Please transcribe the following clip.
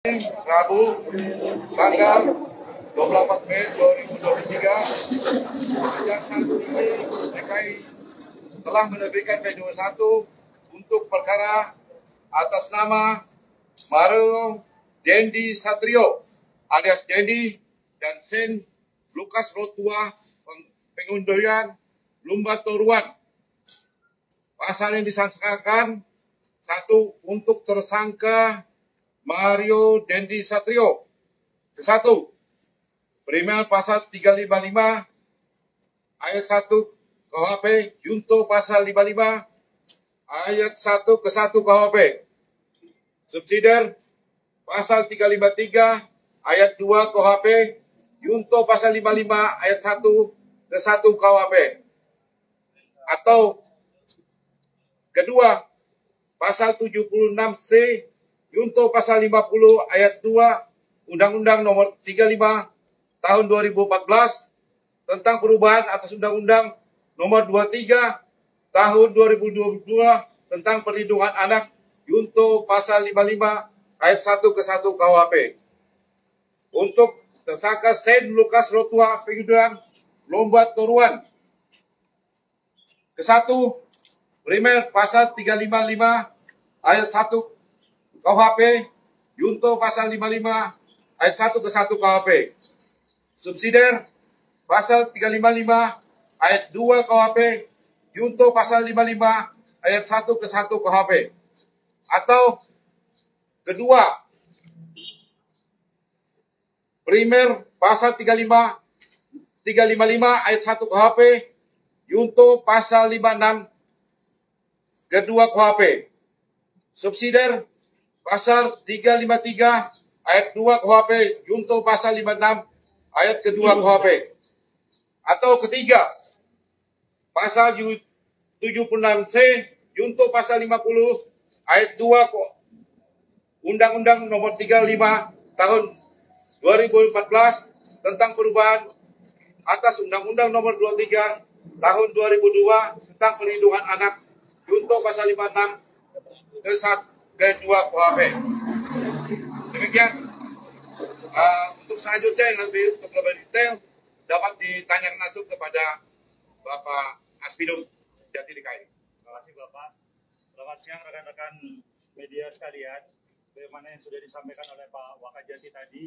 Rabu tanggal 24 Mei 2023 Kejaksaan Tinggi DKI telah menerbitkan P21 untuk perkara atas nama Mario Dendi Satrio alias Dendi dan Sen Lukas Rotua pengunduran Lumba Toruan. Pasal yang disangkakan satu untuk tersangka Mario Dendi Satrio. Kesatu, Primal pasal 355 ayat 1 KUHP, Junto pasal 55 ayat 1 ke 1 KUHP. Subsidiar pasal 353 ayat 2 KUHP, Junto pasal 55 ayat 1 ke 1 KUHP. Atau kedua, pasal 76C Junto pasal 50 ayat 2 Undang-Undang nomor 35 tahun 2014 tentang perubahan atas Undang-Undang nomor 23 tahun 2022 tentang perlindungan anak Junto pasal 55 ayat 1 ke 1 KUHP. Untuk tersangka Sen Lukas Rotua Pengiduan Lombat Toruan. Kesatu, primer pasal 355 ayat 1 KUHP, Junto pasal 55 ayat 1 ke 1 KUHP. Subsidiar pasal 355 ayat 2 KUHP, Junto pasal 55 ayat 1 ke 1 KUHP. Atau kedua, primer pasal 35 355 ayat 1 KUHP, Junto pasal 56 kedua KUHP. Subsidiar pasal 353 ayat 2 KUHP junto pasal 56 ayat kedua KUHP. Atau ketiga, pasal 76C junto pasal 50 ayat 2 Undang-Undang nomor 35 tahun 2014 tentang perubahan atas Undang-Undang nomor 23 tahun 2002 tentang perlindungan anak junto pasal 56 ke 1 kedua KUHP. Demikian. Uh, untuk selanjutnya yang lebih untuk lebih detail dapat ditanyakan langsung kepada Bapak Aspidum Jati DKI. Terima kasih Bapak. Selamat siang rekan-rekan media sekalian. Bagaimana yang sudah disampaikan oleh Pak Wakajati tadi,